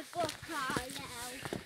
my book out now.